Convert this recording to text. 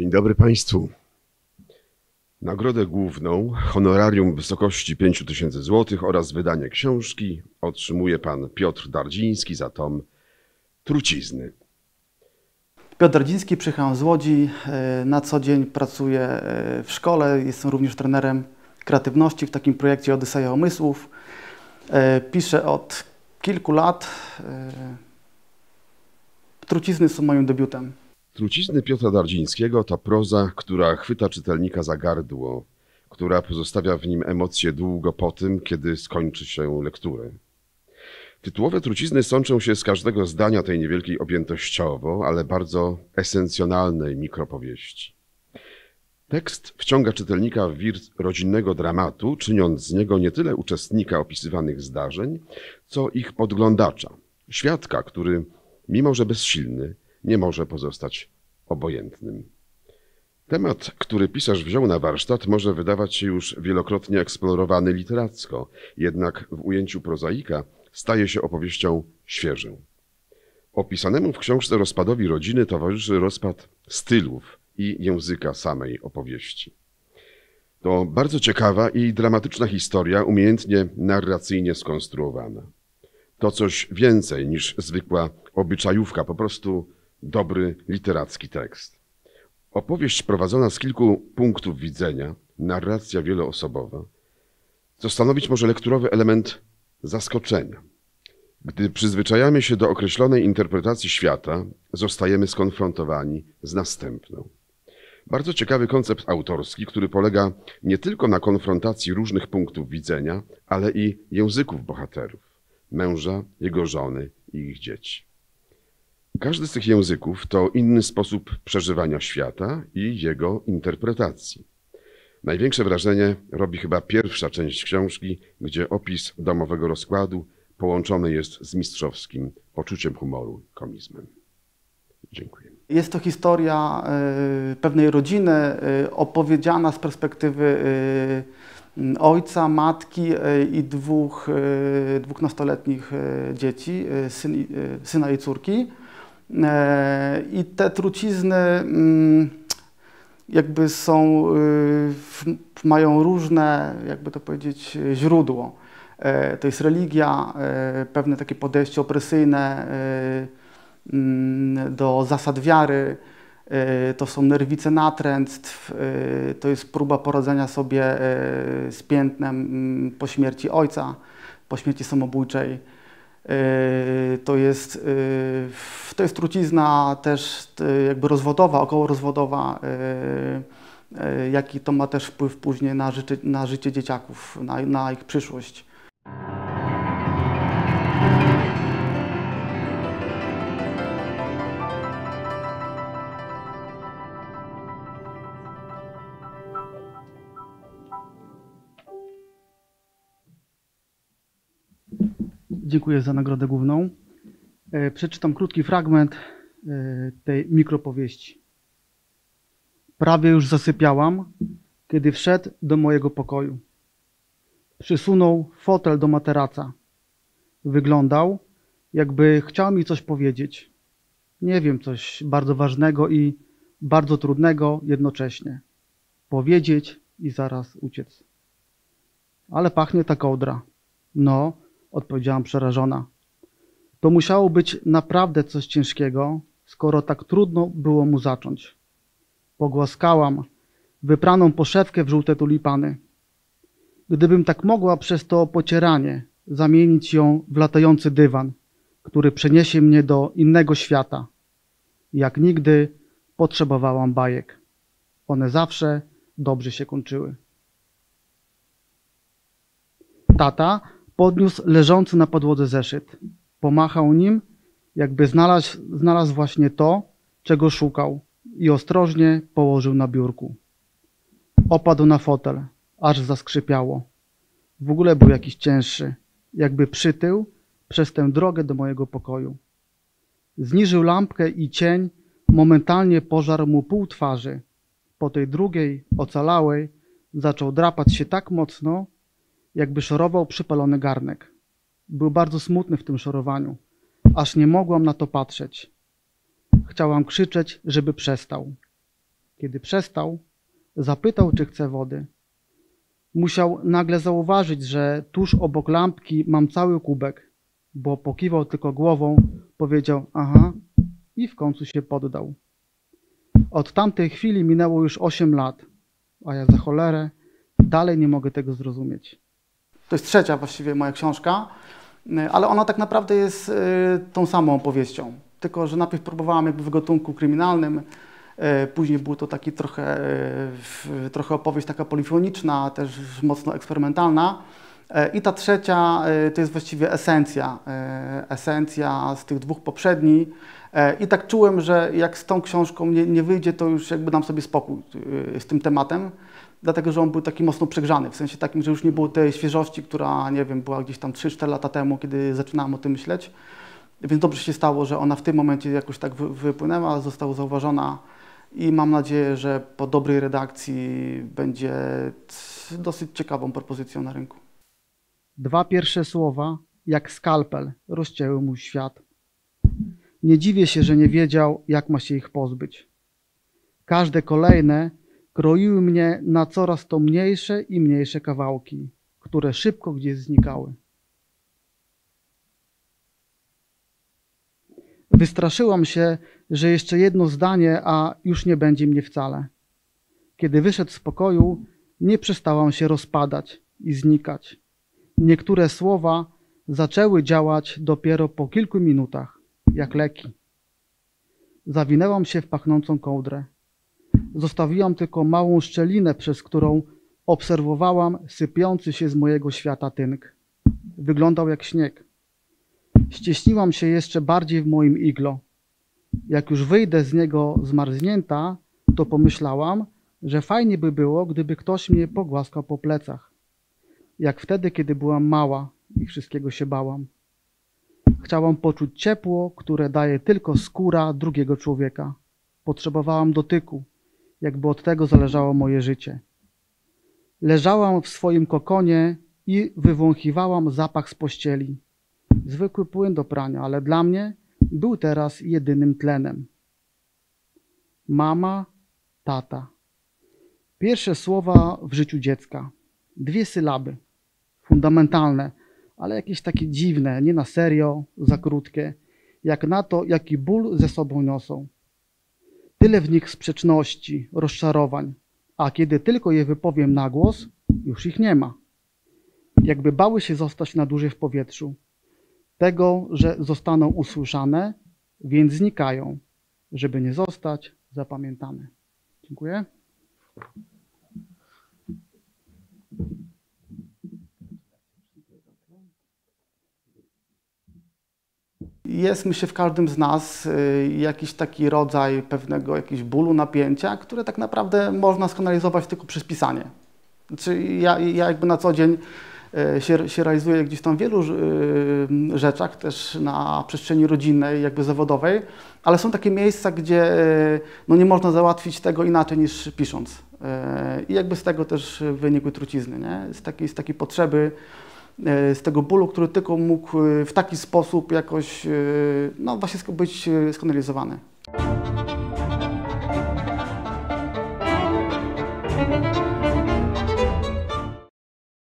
Dzień dobry Państwu. Nagrodę główną, honorarium w wysokości 5000 zł oraz wydanie książki otrzymuje pan Piotr Dardziński za tom Trucizny. Piotr Dardziński, przyjechałem z Łodzi. e, Na co dzień pracuję e, w szkole. Jestem również trenerem kreatywności w takim projekcie Odyseja Umysłów. E, Piszę od kilku lat. Trucizny są moim debiutem. Trucizny Piotra Dardzińskiego to proza, która chwyta czytelnika za gardło, która pozostawia w nim emocje długo po tym, kiedy skończy się lekturę. Tytułowe trucizny sączą się z każdego zdania tej niewielkiej objętościowo, ale bardzo esencjonalnej mikropowieści. Tekst wciąga czytelnika w wir rodzinnego dramatu, czyniąc z niego nie tyle uczestnika opisywanych zdarzeń, co ich podglądacza, świadka, który, mimo że bezsilny, nie może pozostać obojętnym. Temat, który pisarz wziął na warsztat, może wydawać się już wielokrotnie eksplorowany literacko, jednak w ujęciu prozaika staje się opowieścią świeżą. Opisanemu w książce rozpadowi rodziny towarzyszy rozpad stylów i języka samej opowieści. To bardzo ciekawa i dramatyczna historia, umiejętnie narracyjnie skonstruowana. To coś więcej niż zwykła obyczajówka, po prostu dobry literacki tekst. Opowieść prowadzona z kilku punktów widzenia, narracja wieloosobowa, co stanowić może lekturowy element zaskoczenia. Gdy przyzwyczajamy się do określonej interpretacji świata, zostajemy skonfrontowani z następną. Bardzo ciekawy koncept autorski, który polega nie tylko na konfrontacji różnych punktów widzenia, ale i języków bohaterów męża, jego żony i ich dzieci. Każdy z tych języków to inny sposób przeżywania świata i jego interpretacji. Największe wrażenie robi chyba pierwsza część książki, gdzie opis domowego rozkładu połączony jest z mistrzowskim poczuciem humoru, komizmem. Dziękuję. Jest to historia e, pewnej rodziny e, opowiedziana z perspektywy m, ojca, matki i dwóch, dwóch nastoletnich dzieci, syn, syna i córki. E, I te trucizny mm, jakby są, y, mają różne, jakby to powiedzieć, źródło. E, To jest religia, e, pewne takie podejście opresyjne mm, do zasad wiary, to są nerwice natręctw, to jest próba poradzenia sobie z piętnem mm, po śmierci ojca, po śmierci samobójczej. E, To jest, w- to jest trucizna też e, jakby rozwodowa, okołorozwodowa, e, e, jaki to ma też wpływ później na życie, na życie dzieciaków, na, na ich przyszłość. Dziękuję za nagrodę główną. E, Przeczytam krótki fragment e, tej mikropowieści. Prawie już zasypiałam, kiedy wszedł do mojego pokoju. Przysunął fotel do materaca. Wyglądał, jakby chciał mi coś powiedzieć. Nie wiem, coś bardzo ważnego i bardzo trudnego jednocześnie. Powiedzieć i zaraz uciec. Ale pachnie ta kołdra. No, odpowiedziałam przerażona. To musiało być naprawdę coś ciężkiego, skoro tak trudno było mu zacząć. Pogłaskałam wypraną poszewkę w żółte tulipany. Gdybym tak mogła przez to pocieranie zamienić ją w latający dywan, który przeniesie mnie do innego świata. Jak nigdy potrzebowałam bajek. One zawsze dobrze się kończyły. Tata podniósł leżący na podłodze zeszyt. Pomachał nim, jakby znalazł, znalazł właśnie to, czego szukał i ostrożnie położył na biurku. Opadł na fotel, aż zaskrzypiało. W ogóle był jakiś cięższy, jakby przytył przez tę drogę do mojego pokoju. Zniżył lampkę i cień momentalnie pożarł mu pół twarzy. Po tej drugiej, ocalałej, zaczął drapać się tak mocno, jakby szorował przypalony garnek. Był bardzo smutny w tym szorowaniu, aż nie mogłam na to patrzeć. Chciałam krzyczeć, żeby przestał. Kiedy przestał, zapytał, czy chce wody. Musiał nagle zauważyć, że tuż obok lampki mam cały kubek, bo pokiwał tylko głową, powiedział aha i w końcu się poddał. Od tamtej chwili minęło już 8 lat, a ja za cholerę dalej nie mogę tego zrozumieć. To jest trzecia właściwie moja książka, y, ale ona tak naprawdę jest y, tą samą opowieścią. Tylko, że najpierw próbowałam jakby w gatunku kryminalnym, y, później był to taki trochę, trochę opowieść taka polifoniczna, też mocno eksperymentalna. I ta trzecia to jest właściwie esencja, esencja z tych dwóch poprzednich. I tak czułem, że jak z tą książką nie, nie wyjdzie, to już jakby dam sobie spokój z tym tematem dlatego że on był taki mocno przegrzany, w sensie takim, że już nie było tej świeżości, która, nie wiem, była gdzieś tam 3-4 lata temu, kiedy zaczynałem o tym myśleć. Więc dobrze się stało, że ona w tym momencie jakoś tak wypłynęła, została zauważona i mam nadzieję, że po dobrej redakcji będzie dosyć ciekawą propozycją na rynku. Dwa pierwsze słowa, jak skalpel, rozcięły mój świat. Nie dziwię się, że nie wiedział, jak ma się ich pozbyć. Każde kolejne kroiły mnie na coraz to mniejsze i mniejsze kawałki, które szybko gdzieś znikały. Wystraszyłam się, że jeszcze jedno zdanie, a już nie będzie mnie wcale. Kiedy wyszedł z pokoju, nie przestałam się rozpadać i znikać. Niektóre słowa zaczęły działać dopiero po kilku minutach, jak leki. Zawinęłam się w pachnącą kołdrę. Zostawiłam tylko małą szczelinę, przez którą obserwowałam sypiący się z mojego świata tynk. Wyglądał jak śnieg. Ścieśniłam się jeszcze bardziej w moim iglo. Jak już wyjdę z niego zmarznięta, to pomyślałam, że fajnie by było, gdyby ktoś mnie pogłaskał po plecach. Jak wtedy, kiedy byłam mała i wszystkiego się bałam. Chciałam poczuć ciepło, które daje tylko skóra drugiego człowieka. Potrzebowałam dotyku, jakby od tego zależało moje życie. Leżałam w swoim kokonie i wywąchiwałam zapach z pościeli. Zwykły płyn do prania, ale dla mnie był teraz jedynym tlenem. Mama, tata. Pierwsze słowa w życiu dziecka. Dwie sylaby. Fundamentalne, ale jakieś takie dziwne, nie na serio, za krótkie. Jak na to, jaki ból ze sobą niosą. Tyle w nich sprzeczności, rozczarowań, a kiedy tylko je wypowiem na głos, już ich nie ma. Jakby bały się zostać na dłużej w powietrzu. Tego, że zostaną usłyszane, więc znikają, żeby nie zostać zapamiętane. Dziękuję. Jest myślę w każdym z nas y, jakiś taki rodzaj pewnego jakiegoś bólu, napięcia, które tak naprawdę można skanalizować tylko przez pisanie. Znaczy ja, ja jakby na co dzień y, się, się realizuję gdzieś tam w wielu y, rzeczach, też na przestrzeni rodzinnej, jakby zawodowej, ale są takie miejsca, gdzie no nie można załatwić tego inaczej niż pisząc. I jakby z tego też wynikły trucizny, nie? Z, takiej, z takiej potrzeby z tego bólu, który tylko mógł e, w taki sposób jakoś, e, no właśnie być skanalizowany.